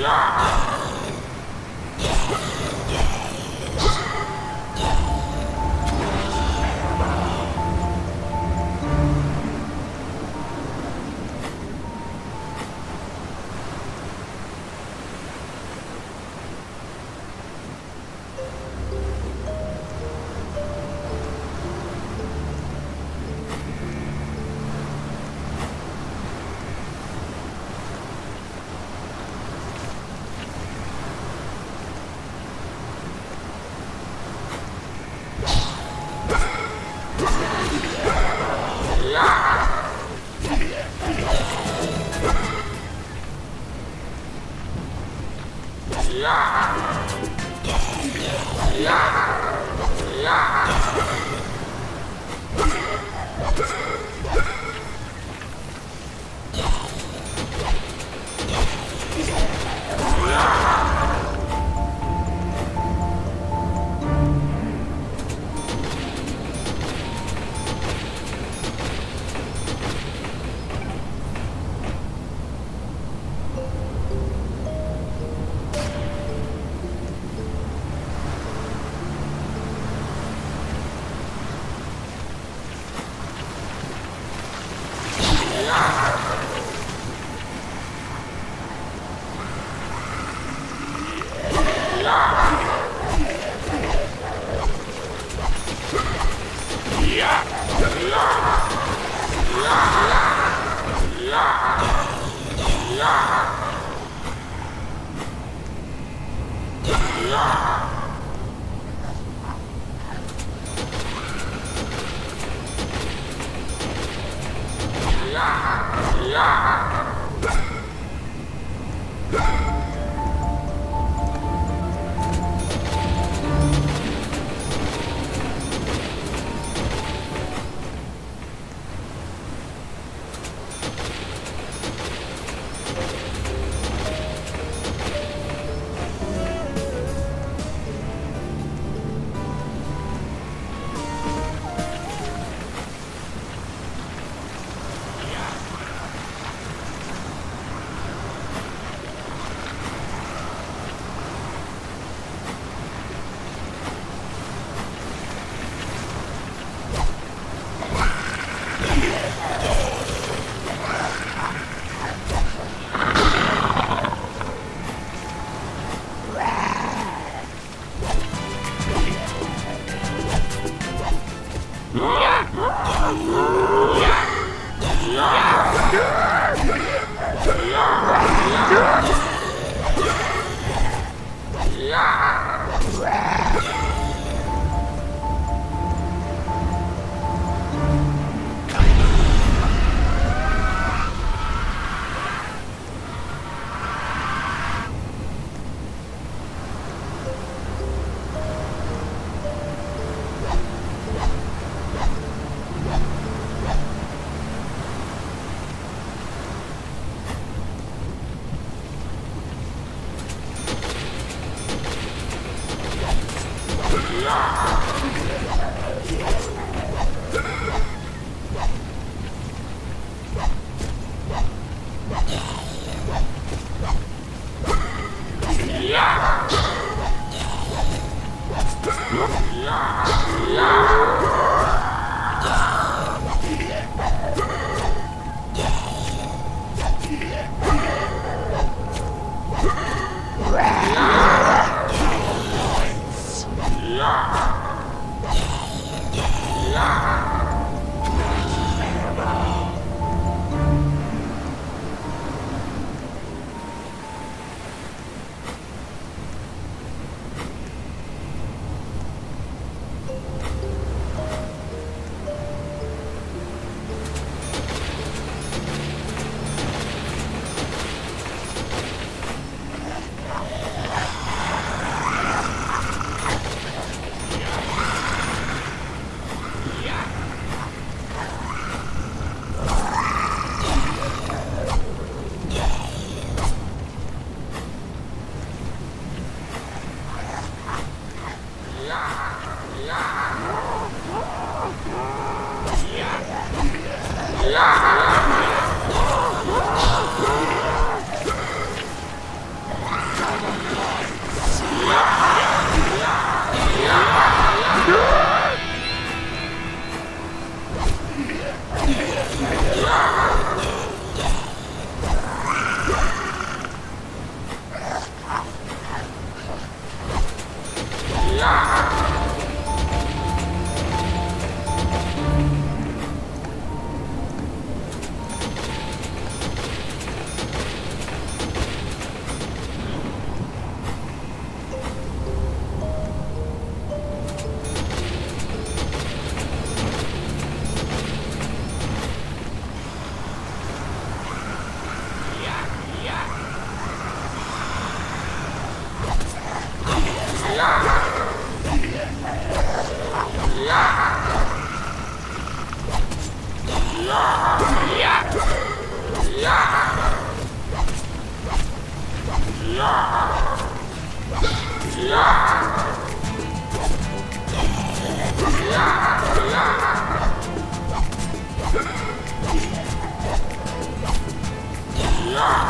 Yeah! Yeah!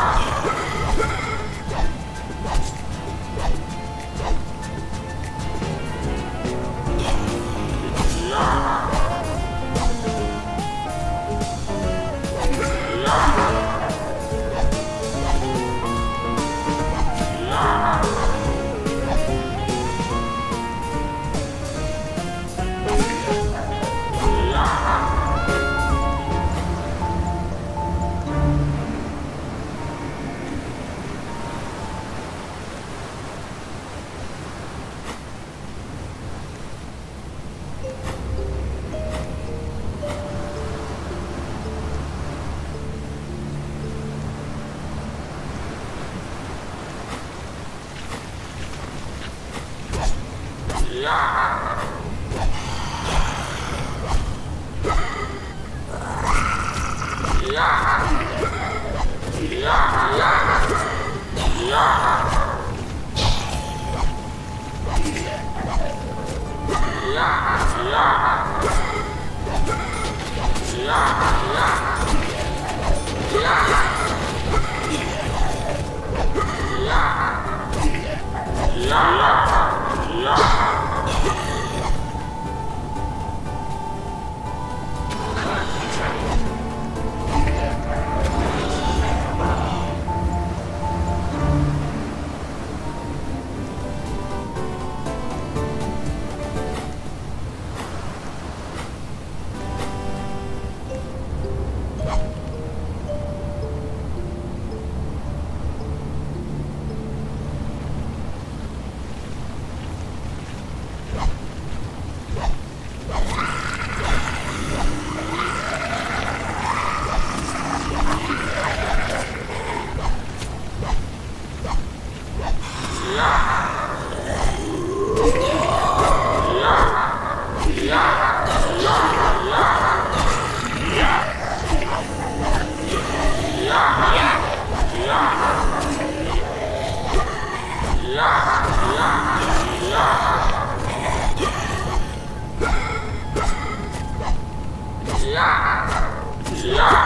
Yeah! Yeah.